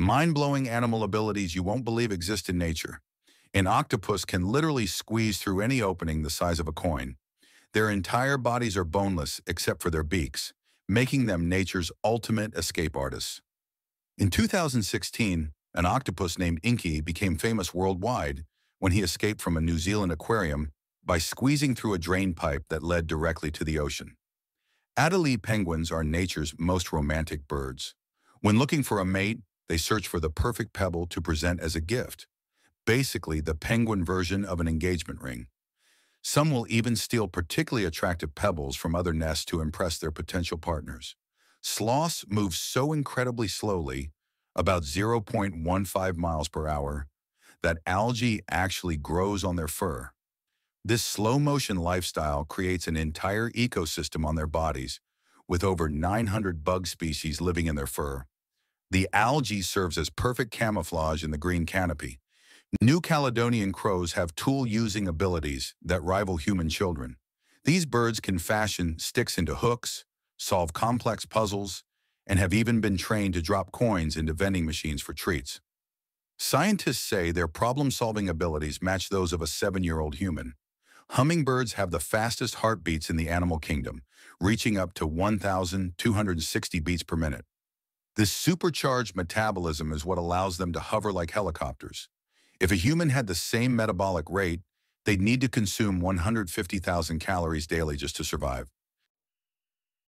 Mind-blowing animal abilities you won't believe exist in nature. An octopus can literally squeeze through any opening the size of a coin. Their entire bodies are boneless except for their beaks, making them nature's ultimate escape artists. In 2016, an octopus named Inky became famous worldwide when he escaped from a New Zealand aquarium by squeezing through a drain pipe that led directly to the ocean. Adelie penguins are nature's most romantic birds. When looking for a mate, they search for the perfect pebble to present as a gift, basically the penguin version of an engagement ring. Some will even steal particularly attractive pebbles from other nests to impress their potential partners. Sloths move so incredibly slowly, about 0.15 miles per hour, that algae actually grows on their fur. This slow-motion lifestyle creates an entire ecosystem on their bodies, with over 900 bug species living in their fur. The algae serves as perfect camouflage in the green canopy. New Caledonian crows have tool-using abilities that rival human children. These birds can fashion sticks into hooks, solve complex puzzles, and have even been trained to drop coins into vending machines for treats. Scientists say their problem-solving abilities match those of a seven-year-old human. Hummingbirds have the fastest heartbeats in the animal kingdom, reaching up to 1,260 beats per minute. This supercharged metabolism is what allows them to hover like helicopters. If a human had the same metabolic rate, they'd need to consume 150,000 calories daily just to survive.